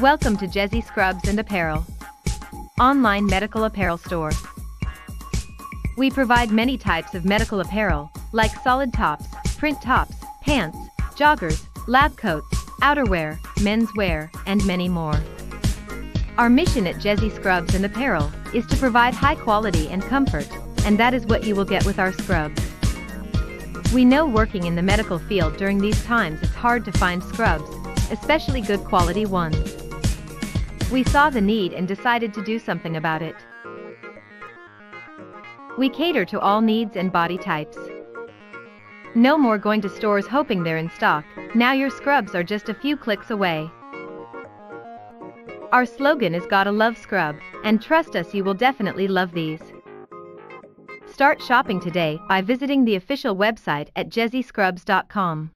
Welcome to Jezzy Scrubs and Apparel. Online medical apparel store. We provide many types of medical apparel, like solid tops, print tops, pants, joggers, lab coats, outerwear, menswear, and many more. Our mission at Jezzy Scrubs and Apparel is to provide high quality and comfort, and that is what you will get with our scrubs. We know working in the medical field during these times it's hard to find scrubs, especially good quality ones. We saw the need and decided to do something about it. We cater to all needs and body types. No more going to stores hoping they're in stock, now your scrubs are just a few clicks away. Our slogan is Gotta Love Scrub, and trust us you will definitely love these. Start shopping today by visiting the official website at jezzyscrubs.com.